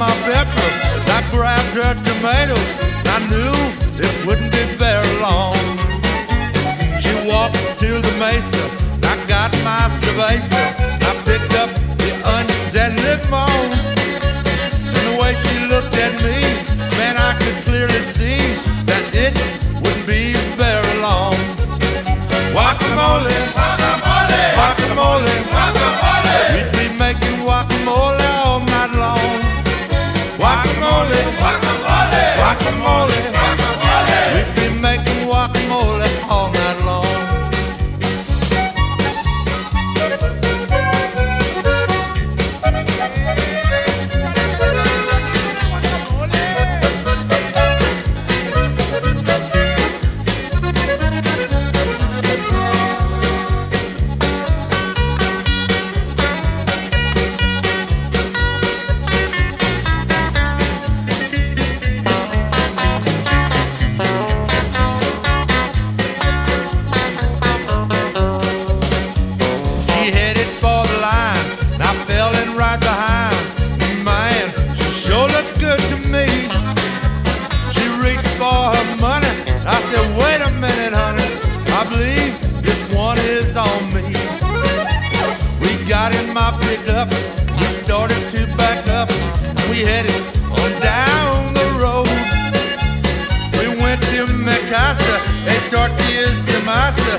my pepper, I grabbed her tomatoes. I knew it wouldn't be very long. She walked to the mesa, I got my cerveza. I picked up the onions and limons. And the way she looked at me, man, I could clearly see that it wouldn't be very long. Guacamole, minute, honey. I believe this one is on me. We got in my pickup, we started to back up, we headed on down the road. We went to mi casa, ate tortillas de masa,